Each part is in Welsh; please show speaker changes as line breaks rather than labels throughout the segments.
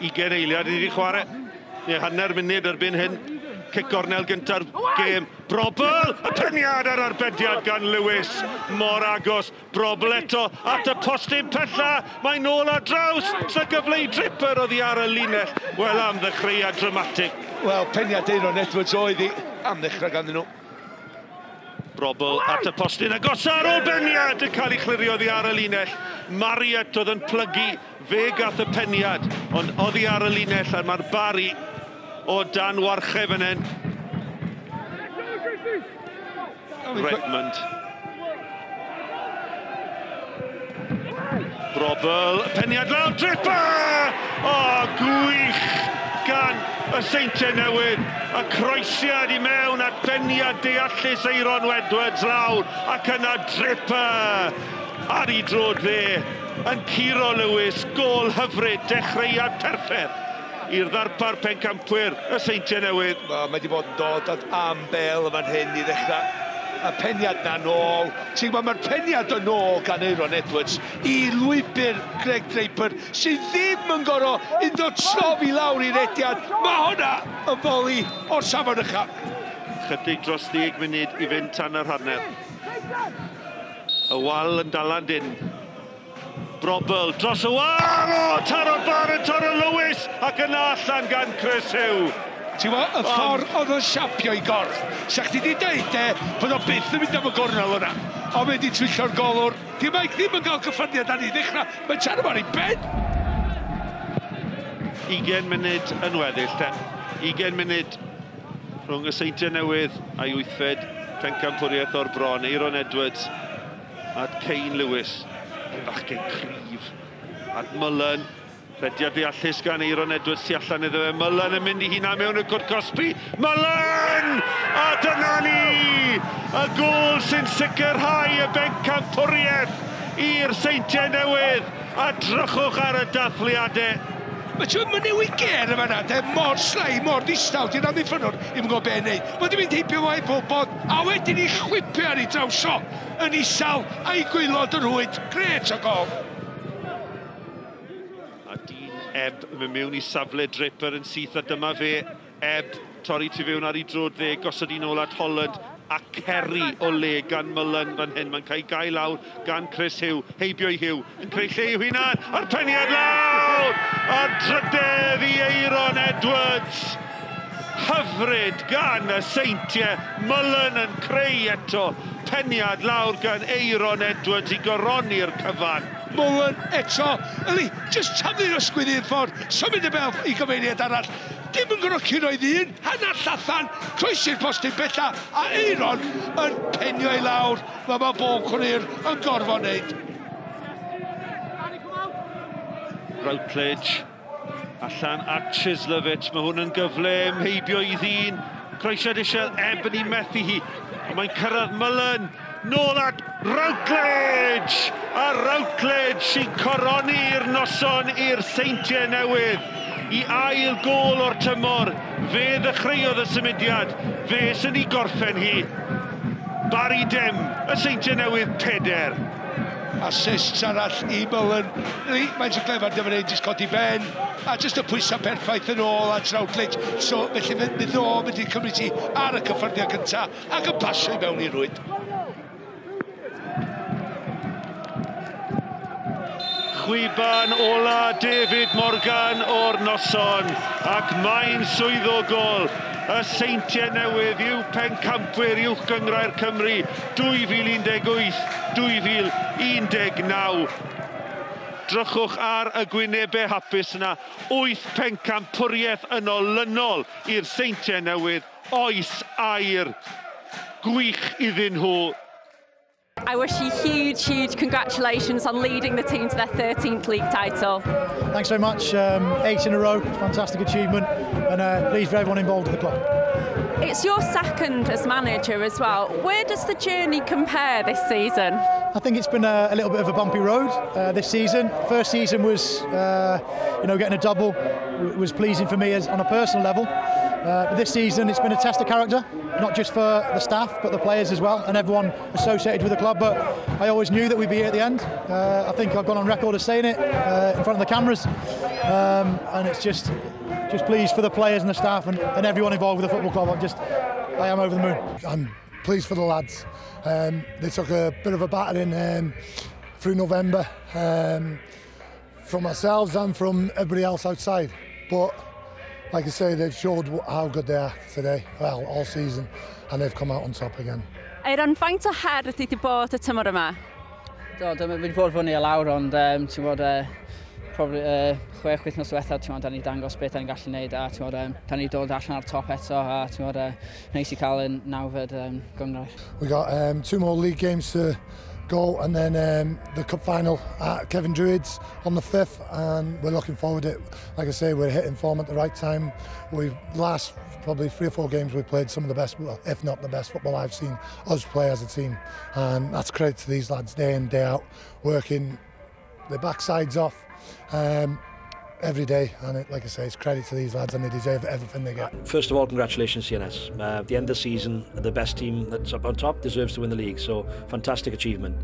20 eiliad i wedi chwarae. Ie, hanner munud erbyn hyn. Cic gornel gyntaf gêm. Brobl! Y peniad ar arbediad gan Lewis. Mor agos. Brobl eto at y postyn pella. Mae'n nôl ar draws. Sa gyfle i dripper oedd i ar y linell. Wel am ddechreuad dramatig.
Wel, peniad un o'n Edwards oedd i am ddechrau ganddyn nhw.
Brobl at y postyn agos ar ôl beniad yn cael ei chlirio ddi ar y linell. Mariet oedd yn plygu fe gath y peniad, ond oddi ar y linell a mae'r bari o dan warchef yn hyn. Redmond. Brobl, peniad lawr, tripa! O, oh, gwych! y seintiau newydd, y croesiad i mewn a dyniad deallus Eiron Edwards lawr, ac yna dripper ar ei drod dde, yn Ciro Lewis, gol hyfryd, dechreuad perffaith i'r ddarpar pencampwyr y seintiau newydd.
Ma, mae wedi bod yn dod at am bel yma'n hyn i ddechrau y peniad na nôl. Ti'n gwybod, mae'r peniad yn ôl gan Aaron Edwards i lwybr Greg Draper sydd ddim yn goro undo trof i lawr i'r ediad. Mae hwnna yn foli o'r safon ycha.
Chydig dros 10 munud i fynd tan yr hanner. Y wal yn dalan dyn. Brobl dros y wal! O, Taro bar yn taro Lewis ac yna allan gan Chris Hugh.
Ti'n gwybod, y ffordd oedd o'n siapio i gorff. Sa chdi di deud e, bod o byth yn mynd am y gornel yna. O mynd i twyllo'r golwr. Di Mike ddim yn cael cyffyniad ar ei ddechrau. Mae'n siarad o'r ei ben.
20 munud yn weddill, te. 20 munud rhwng y seintiau newydd a'i wythfed pencampwriaeth o'r bron. Eiron Edwards a Cain Lewis. Fachgen cryf. A Mullen Rediad i allus gan Eiron Edwards tu allan iddo fe. Mylan yn mynd i hunan mewn y cwrt Cosby. Mylan! A dyna ni! Y gol sy'n sicrhau y bencampwriaeth! Torieth i'r seintiau newydd a drychwch ar y dathliadau.
Mae ti'n mynd newid ger yma na, de, mor slei, mor distawd, i'n ffynwr, i'n gwybod be'n neud. Mae ti'n mynd heipio fo i bod, a wedyn i chwipio ar ei drawsio yn isal a'i gwylod yr hwyd. Gret o gol
eb mynd mewn i safle dripper yn syth a dyma fe eb torri tu fewn ar ei drod dde, gosod un ôl at Holland a Kerry o le gan Mylan fan hyn. Mae'n cael gael lawr gan Chris Hugh, heibio i Hugh, yn creu lle i'w hunan, a'r peniad lawr! A drydedd i Eiron Edwards! Hyfryd gan y seintiau, Mylan yn creu eto, peniad lawr gan Eiron Edwards i goroni'r cyfan.
Mullen eto. Yli, just taflu'n ysgwydd i'r ffordd, symud y bel i gyfeiriad arall. Dim yn gynocyn oedd un, hanner llathan, croesi'r postyn bella, a Eiron yn penio ei lawr, Mae mae bob cwrir yn gorfod wneud.
Routledge, allan at Chislevich, mae hwn yn gyfle ymheibio i ddyn. Croesiad eisiau ebyn i methu hi, mae'n cyrraedd Mullen, nôl at Routledge! A Routledge sy'n coroni'r noson i'r seintiau newydd i ail gol o'r tymor. Fe ddechreuodd y symudiad, fe sy'n ei gorffen hi. Barry Dem, y seintiau newydd peder.
Assists arall i Bowen. Mae'n sy'n glefar dyma ni'n just codi ben. A jyst y pwysau perffaith yn ôl at Routledge. So, felly, fydd o, mynd i cymryd ti ar y cyffyrddiau cyntaf ac yn pasio i mewn i rwyd.
chwiban ola David Morgan o'r noson ac mae'n swyddogol y seintiau newydd yw pencampwyr uwch gyngrau'r Cymru 2018-2019. Drychwch ar y gwynebau hapus yna. 8 pencampwriaeth yn olynol i'r seintiau newydd. Oes air gwych iddyn nhw.
I wish you huge, huge congratulations on leading the team to their 13th league title.
Thanks very much. Um, eight in a row, fantastic achievement, and uh, pleased for everyone involved at the club.
It's your second as manager as well. Where does the journey compare this season?
I think it's been a, a little bit of a bumpy road uh, this season. First season was, uh, you know, getting a double was pleasing for me as on a personal level. Uh, but this season it's been a test of character. Not just for the staff, but the players as well, and everyone associated with the club. But I always knew that we'd be here at the end. Uh, I think I've gone on record as saying it uh, in front of the cameras, um, and it's just just pleased for the players and the staff and, and everyone involved with the football club. I'm just, I am over the moon.
I'm pleased for the lads. Um, they took a bit of a battering um, through November um, from ourselves and from everybody else outside. But like I say, they've showed how good they are today, well, all season, and they've come out on top again.
Eiron, faint o her ydy wedi bod y tymor yma?
Do, dwi'n wedi bod fyny a lawr, ond um, ti'n bod uh, probably, uh, chwech wythnos diwetha, ti'n bod, da ni dangos beth da ni'n gallu gwneud, a ti'n bod, um, da ni dod allan ar top eto, a ti'n bod, uh, neis i cael yn nawfed um, gyngrair.
We got um, two more league games to go and then um, the cup final at Kevin Druids on the 5th and we're looking forward to it. Like I say, we're hitting form at the right time. We've last probably three or four games we played some of the best, well, if not the best football I've seen us play as a team. And that's credit to these lads day in, day out, working their backsides off. Um, every day and it, like I say it's credit to these lads and they deserve everything they get.
First of all congratulations CNS. Uh, at the end of the season the best team that's up on top deserves to win the league so fantastic achievement.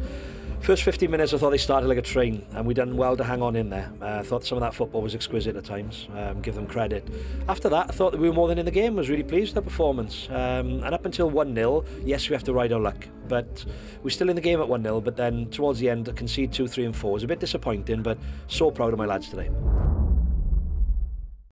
First 15 minutes I thought they started like a train and we done well to hang on in there. Uh, I thought some of that football was exquisite at times, um, give them credit. After that I thought that we were more than in the game, I was really pleased with their performance. Um, and up until 1-0, yes we have to ride our luck, but we're still in the game at 1-0 but then towards the end concede 2, 3 and 4 was a bit disappointing but so proud of my lads today.